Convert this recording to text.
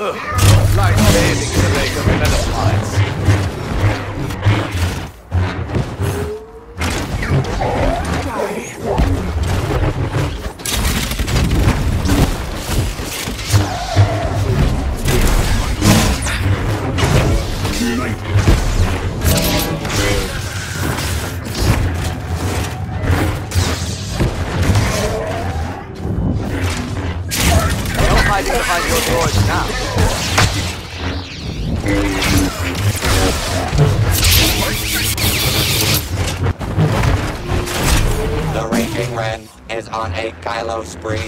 Ugh, like bathing in the lake of an appliance. No behind your doors now. The Raging Ren is on a Kylo spree.